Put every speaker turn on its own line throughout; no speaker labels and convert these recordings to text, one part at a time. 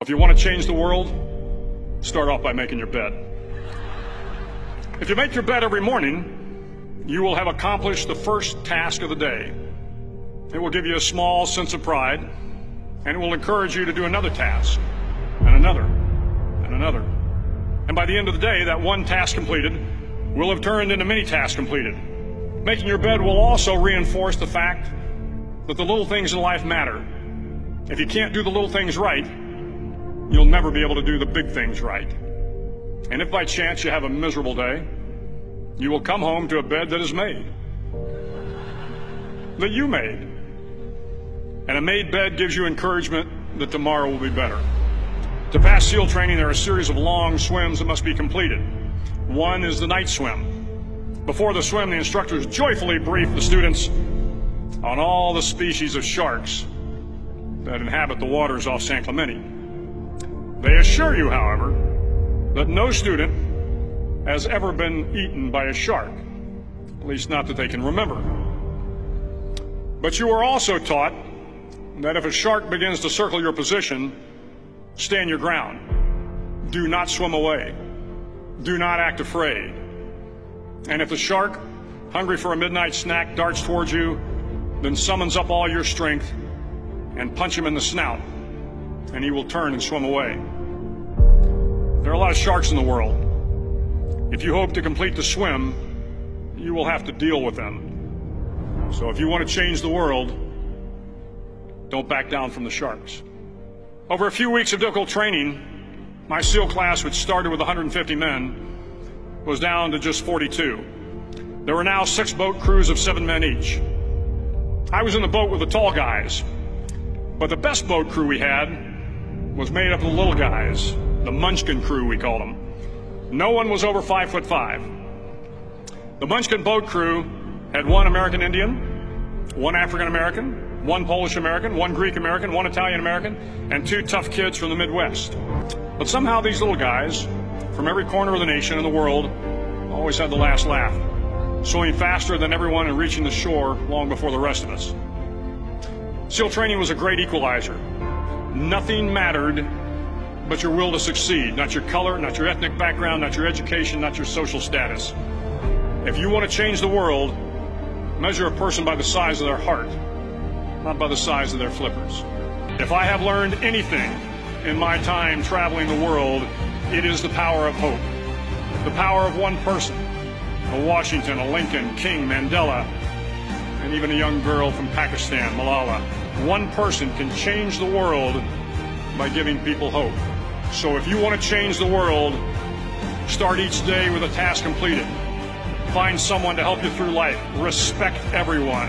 If you want to change the world, start off by making your bed. If you make your bed every morning, you will have accomplished the first task of the day. It will give you a small sense of pride, and it will encourage you to do another task, and another, and another. And by the end of the day, that one task completed will have turned into many tasks completed. Making your bed will also reinforce the fact that the little things in life matter. If you can't do the little things right, you'll never be able to do the big things right. And if by chance you have a miserable day, you will come home to a bed that is made. That you made. And a made bed gives you encouragement that tomorrow will be better. To pass SEAL training, there are a series of long swims that must be completed. One is the night swim. Before the swim, the instructors joyfully brief the students on all the species of sharks that inhabit the waters off San Clemente. They assure you, however, that no student has ever been eaten by a shark, at least not that they can remember. But you are also taught that if a shark begins to circle your position, stand your ground. Do not swim away. Do not act afraid. And if the shark, hungry for a midnight snack, darts towards you, then summons up all your strength and punch him in the snout and he will turn and swim away. There are a lot of sharks in the world. If you hope to complete the swim, you will have to deal with them. So if you want to change the world, don't back down from the sharks. Over a few weeks of difficult training, my SEAL class, which started with 150 men, was down to just 42. There were now six boat crews of seven men each. I was in the boat with the tall guys, but the best boat crew we had was made up of the little guys, the Munchkin crew, we called them. No one was over five foot five. The Munchkin boat crew had one American Indian, one African American, one Polish American, one Greek American, one Italian American, and two tough kids from the Midwest. But somehow these little guys, from every corner of the nation and the world, always had the last laugh, swimming faster than everyone and reaching the shore long before the rest of us. SEAL training was a great equalizer. Nothing mattered but your will to succeed, not your color, not your ethnic background, not your education, not your social status. If you want to change the world, measure a person by the size of their heart, not by the size of their flippers. If I have learned anything in my time traveling the world, it is the power of hope. The power of one person, a Washington, a Lincoln, King, Mandela, and even a young girl from Pakistan, Malala. One person can change the world by giving people hope. So if you want to change the world, start each day with a task completed. Find someone to help you through life. Respect everyone.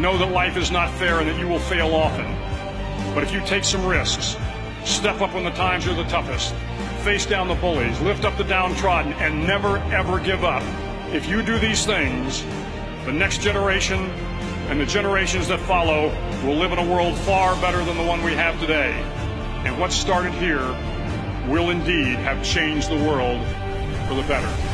Know that life is not fair and that you will fail often. But if you take some risks, step up when the times are the toughest, face down the bullies, lift up the downtrodden, and never ever give up, if you do these things, the next generation and the generations that follow will live in a world far better than the one we have today. And what started here will indeed have changed the world for the better.